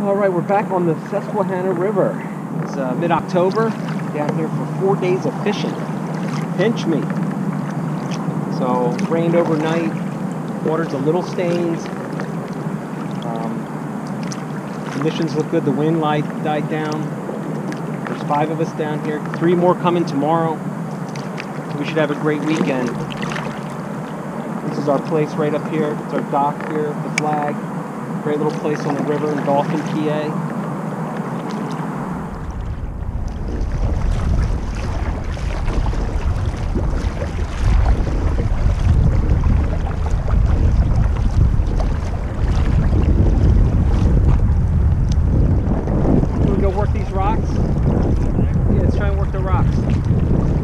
All right, we're back on the Susquehanna River. It's uh, mid-October, down here for four days of fishing. Pinch me. So, rained overnight, water's a little stained. Um, conditions look good, the wind light died down. There's five of us down here, three more coming tomorrow. We should have a great weekend. This is our place right up here. It's our dock here, the flag. Great little place on the river in Dauphin, PA. We go work these rocks? Yeah, let's try and work the rocks.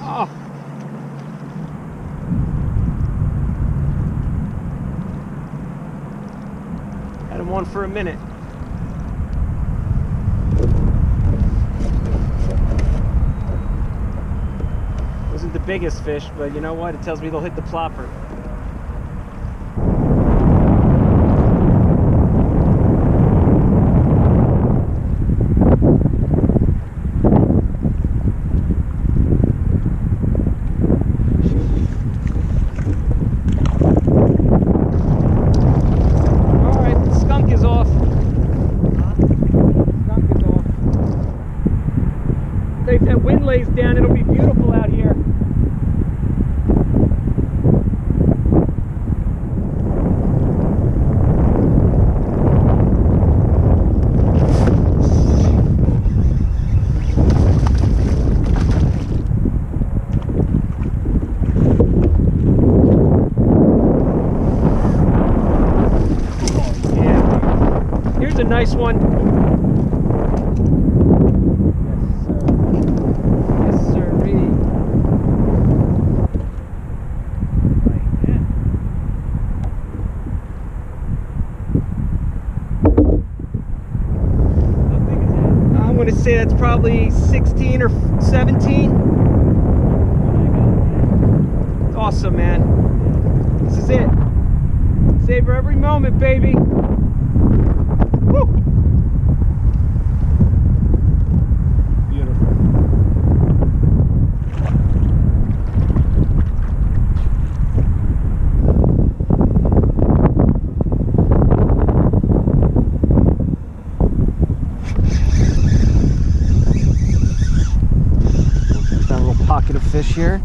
Oh. Had him on for a minute. Wasn't the biggest fish, but you know what? It tells me they'll hit the plopper. All right, the skunk is off. Skunk is off. If that wind lays down, it'll be beautiful out here. Yeah. Here's a nice one. Yes, sir. Yes. I'm going to say that's probably 16 or 17. Awesome, man. This is it. Savor every moment, baby. Woo! Beautiful. Found a little pocket of fish here.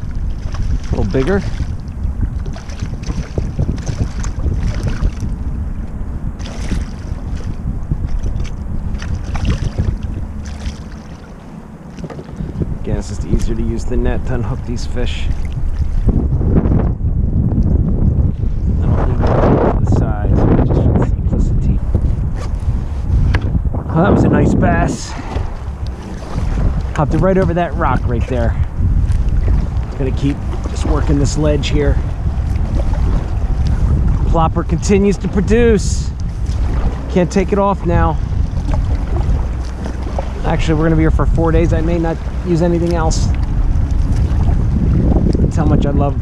A little bigger. Again, it's just easier to use the net to unhook these fish. Well, oh, that was a nice bass. Hopped it right over that rock right there. Gonna keep just working this ledge here. Plopper continues to produce. Can't take it off now. Actually, we're gonna be here for four days. I may not use anything else. That's how much I love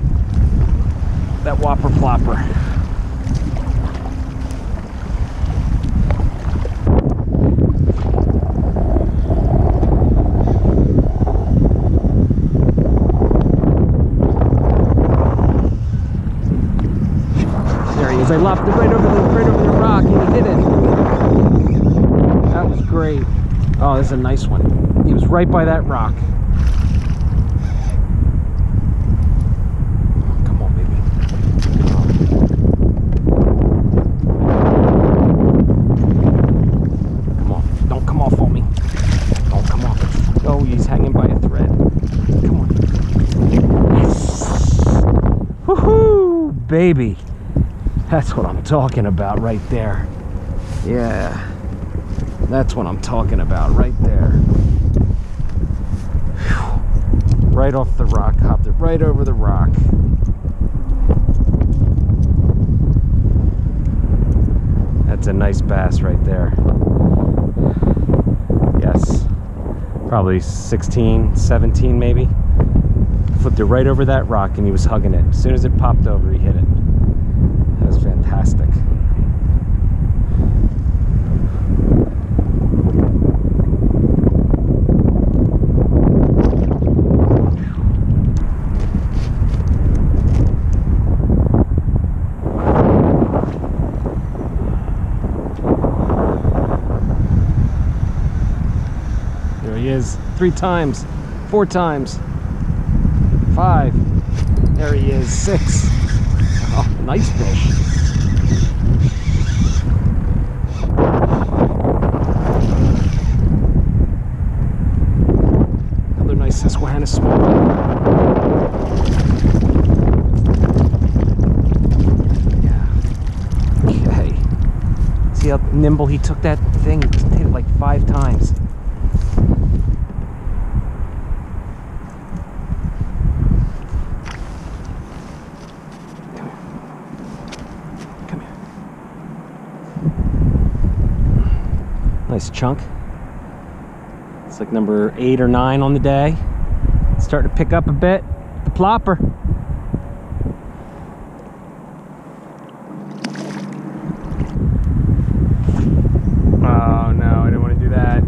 that Whopper Plopper. There he is. I lopped it right over the right over the rock and he hit it. That was great. Oh, this is a nice one. He was right by that rock. Come on, baby. Come on. Don't come off on me. Don't come off. Oh, he's hanging by a thread. Come on. Yes. Woohoo, baby. That's what I'm talking about right there. Yeah. That's what I'm talking about right there. Phew. Right off the rock, hopped it right over the rock. That's a nice bass right there. Yes. Probably 16, 17 maybe. Flipped it right over that rock and he was hugging it. As soon as it popped over, he hit it. That was fantastic. There he is. Three times. Four times. Five. There he is. Six. Oh, nice fish. Another nice Susquehanna small. See how nimble he took that thing? Hit it like five times. Nice chunk. It's like number eight or nine on the day. Starting to pick up a bit. The plopper. Oh no, I didn't want to do that.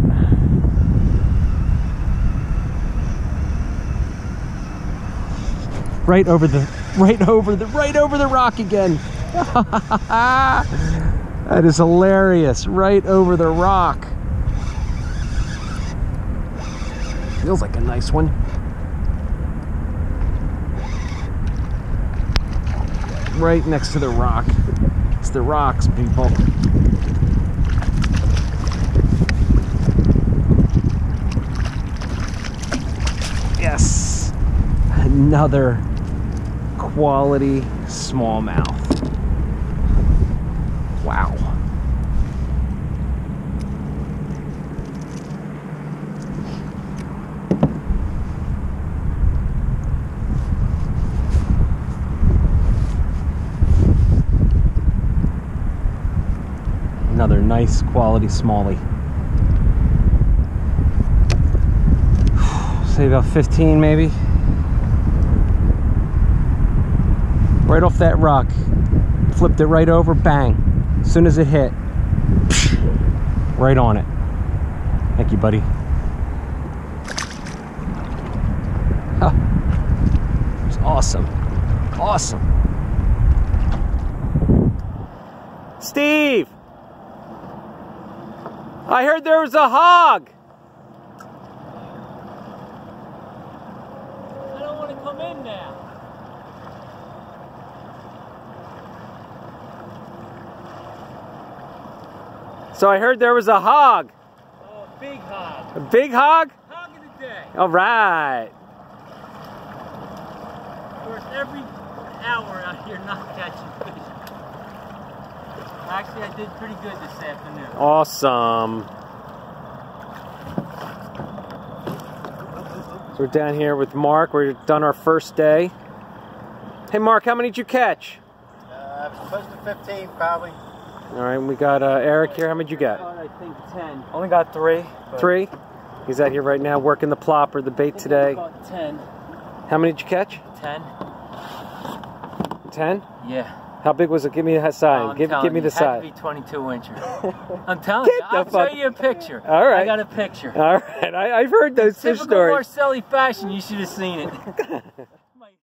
Right over the, right over the, right over the rock again. that is hilarious. Right over the rock. Feels like a nice one. Right next to the rock. It's the rocks, people. Yes. Another quality smallmouth. Wow. Another nice quality smallie. Say about 15 maybe. Right off that rock. Flipped it right over, bang. As soon as it hit, right on it. Thank you, buddy. Huh. It's awesome. Awesome. Steve! I heard there was a hog. I don't want to come in now. So I heard there was a hog. Oh, big hog. A big hog? Hog of the day. All right. Of course, every hour out here not catching fish. Actually, I did pretty good this afternoon. Awesome. So we're down here with Mark. We're done our first day. Hey, Mark, how many did you catch? Uh, close to 15, probably. All right, we got uh, Eric here. How many did you get? I think 10. Only got three. Three. He's out here right now working the plop or the bait today. About 10. How many did you catch? 10? Ten. Yeah. How big was it? Give me a sign. I'm give telling give me you, the it had to be 22 incher. I'm telling Get you, the I'll fuck- show you a picture. All right. I got a picture. All right, I, I've heard those fish Typical stories. Marcelli fashion, you should have seen it.